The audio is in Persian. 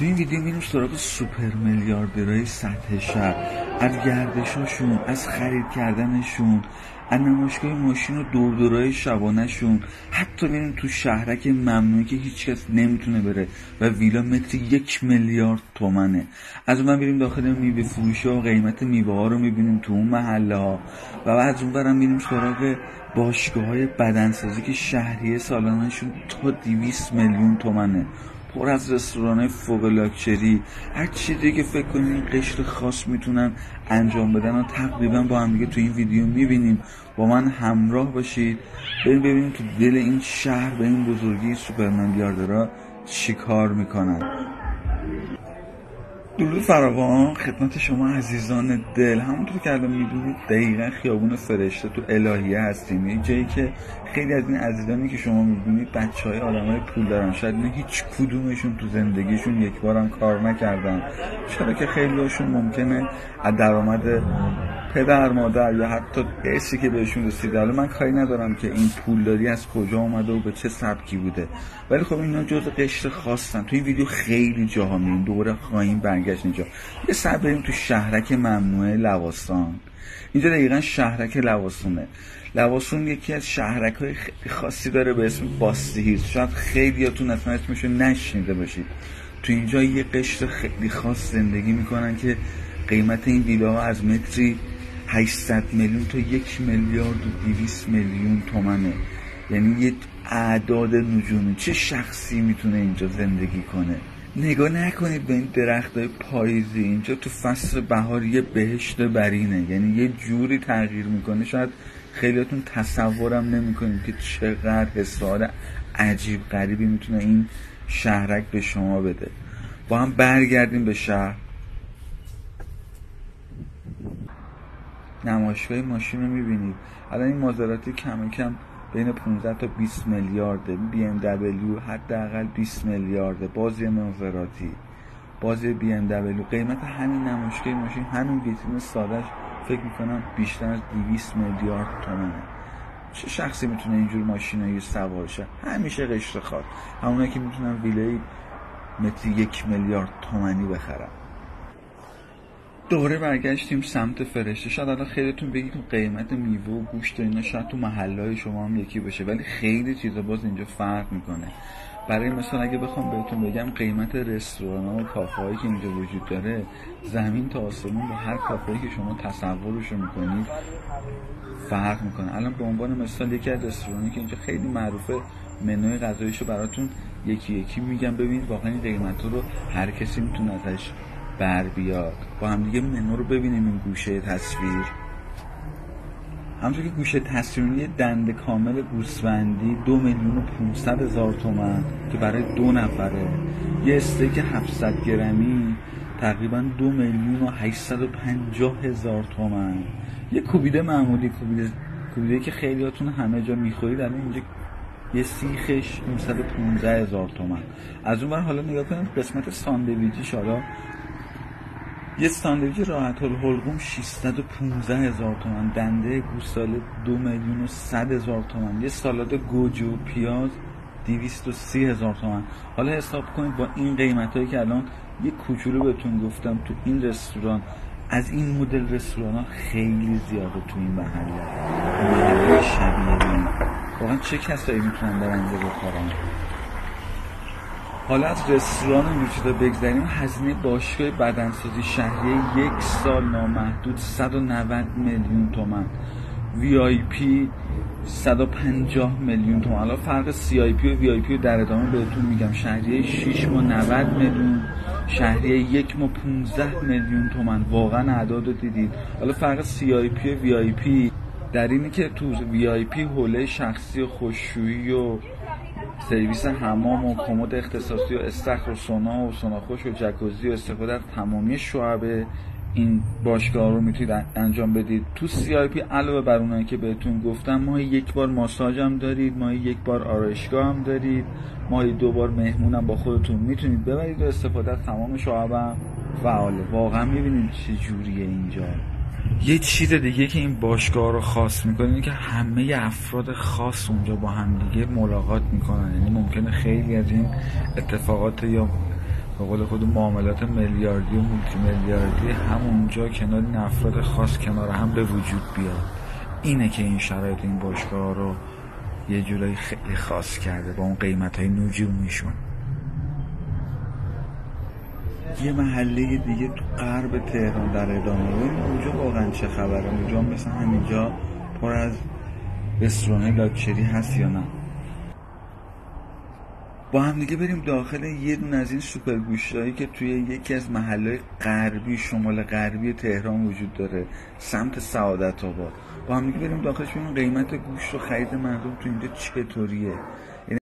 تو این ویدیو میریم سراغ سوپر میلیاردرهای سطح شهر. از گردشاشون از خرید کردنشون از نمایشگاه ماشین و دوردورای شبانهشون. حتی میریم تو شهرک ممنوعی که هیچکس نمی‌تونه بره و ویلا متر یک میلیارد تومنه. از اون میریم داخل میوه فروشی و قیمت میوه ها رو می‌بینیم تو اون محله ها و بعد از اون برم میریم سراغ باشگاه های بدنسازی که شهریه سالانشون تا 200 میلیون تومنه. پر از رستوران فوق لاکچری. هر چیزی که فکر کنید این قشر خاص می‌تونن انجام بدن و تقریبا با هم دیگه تو این ویدیو می‌بینیم با من همراه باشید. بریم ببینیم تو دل این شهر به این بزرگی سوپرمن بیاردرا چی کار می‌کنن. درود فراوان. خدمت شما عزیزان دل. همونطور که الان می‌دونید دقیقا خیابون فرشته تو الهیه هستیم. یه جایی که خیلی از این عزیزانی که شما می‌بینید بچه های آدم های پول دارن. شاید نه هیچ کدومشون تو زندگیشون یک بارم کار نکردن. چرا که خیلی هاشون ممکنه از درآمد پدر مادر یا حتی ارسی که بهشون رسیده. حالا من کاری ندارم که این پولداری از کجا اومده و به چه سبکی بوده. ولی خب اینا جز قشر خواستن تو این ویدیو خیلی جاها میریم دوباره خواهیم برگشت اینجا. یه سر بریم تو شهرک ممنوعه لواسان. اینجا دقیقا شهرک لواسونه. لواسون یکی از شهرک های خاصی داره به اسم باستیهیز. شاید خیلیاتون اصلا اسمشو نشنیده باشید. تو اینجا یه قشر خیلی خاص زندگی می‌کنن که قیمت این ویلاها از متری 800 میلیون تا یک میلیارد و 200 میلیون تومنه. یعنی یه اعداد نجومی. چه شخصی می‌تونه اینجا زندگی کنه؟ نگاه نکنید به این درخت های پاییزی. اینجا تو فصل بهار یه بهشت برینه. یعنی یه جوری تغییر می‌کنه. شاید خیلیاتون تصورم نمی‌کنید که چقدر حسار عجیب غریبی می‌تونه این شهرک به شما بده. با هم برگردیم به شهر. نمایشگاه ماشین رو می‌بینید. الان این مازراتی کم کم بین 15 تا 20 میلیارده. بی ام دبلیو حداقل 20 میلیارده. بازی مازراتی بازی بی ام دبلیو. قیمت همین نمایشگاه ماشین همین ویترین سادهش فکر می‌کنم بیشتر از 200 میلیارد تومنه. چه شخصی می‌تونه اینجور ماشینایی سوار شه؟ همیشه قشر خواد همونایی که می‌تونن ویلای متر یک میلیارد تومنی بخرن. دوره برگشتیم سمت فرشته. شاید الان خیلیتون بگید قیمت میوه و گوشت و اینا شاید تو محله شما هم یکی باشه ولی خیلی چیزا باز اینجا فرق می‌کنه. برای مثال اگه بخوام بهتون بگم قیمت رستوران و کافه که اینجا وجود داره زمین تا آسمون با هر کافه که شما تصورش می‌کنید فرق می‌کنه. الان به عنوان مثال یکی از رستورانی که اینجا خیلی معروفه منوی غذاییشو براتون یکی یکی میگم. ببینید واقعا این قیمت رو هر کسی می‌تونه ازش بر بیاد. با هم دیگه منو رو ببینیم این گوشه تصویر. همونطور که گوشه تصویری دنده کامل گوسفندی دو میلیون و 500 هزار تومن که برای دو نفره. یه استیک 700 گرمی تقریبا دو میلیون و 850 هزار تومن. یه کوبیده معمولی کوبیده کوبیده که خیلیاتون همه جا می‌خورید الان اینجا یه سیخش 515 هزار تومن. از اون بر حالا نگاه کنید قسمت ساندویچی حالا یه ساندویچ راحت الحلقوم 615 هزار تومن دنده گوساله دو میلیون و صد هزار تومن. یه سالاد گوجه و پیاز 230 هزار تومن. حالا حساب کنید با این قیمت هایی که الان یه کوچولو بهتون گفتم تو این رستوران از این مدل رستوران ها خیلی زیاده تو این محله. محله شبیه واقعا چه کسایی می‌تونن در اینجا بخورن حالا از رستوران و بگذاریم. هزینه باشگاه بدنسازی شهریه یک سال نامحدود 190 میلیون تومن VIP 150 میلیون تومن حالا فرق سی آی پی و وی آی پی در ادامه بهتون میگم. شهریه 6 ماه 90 میلیون شهریه یک ماه 15 میلیون تومن واقعا اعداد رو دیدید. حالا فرق سی آی پی و VIP در اینی که تو وی آی پی حوله شخصی و خشکشویی و سرویس حمام و کمد اختصاصی و استخر و سونا و سونا خشک و جکوزی و استفاده از تمامی شعب این باشگاه رو می‌تونید انجام بدید. تو سی آی پی علاوه بر اونایی که بهتون گفتم ماهی یک بار ماساژ هم دارید ماهی یک بار آرایشگاه هم دارید ماهی دو بار مهمون با خودتون می‌تونید ببرید و استفاده از تمام شعب هم. فعاله. واقعا می‌بینید چه جوریه اینجا. یه چیز دیگه که این باشگاه رو خاص می‌کنه اینه که همه افراد خاص اونجا با هم دیگه ملاقات می‌کنن. یعنی ممکنه خیلی از این اتفاقات یا به قول خود معاملات میلیاردی و مولتی میلیاردی همونجا کنار این افراد خاص کنار هم به وجود بیاد. اینه که این شرایط این باشگاه رو یه جورایی خیلی خاص کرده با اون قیمت های نجومیشون. یه محله دیگه تو غرب تهران در ادامه ببین اونجا واقعا چه خبره؟ اونجا مثل همینجا پر از رستوران لاکچری هست یا نه؟ با هم دیگه بریم داخل یه دونه از این سوپر گوشتایی که توی یکی از محله غربی شمال غربی تهران وجود داره سمت سعادت آباد. با هم دیگه بریم داخلش ببینیم قیمت گوشت و خرید مردم تو اینجا چطوریه.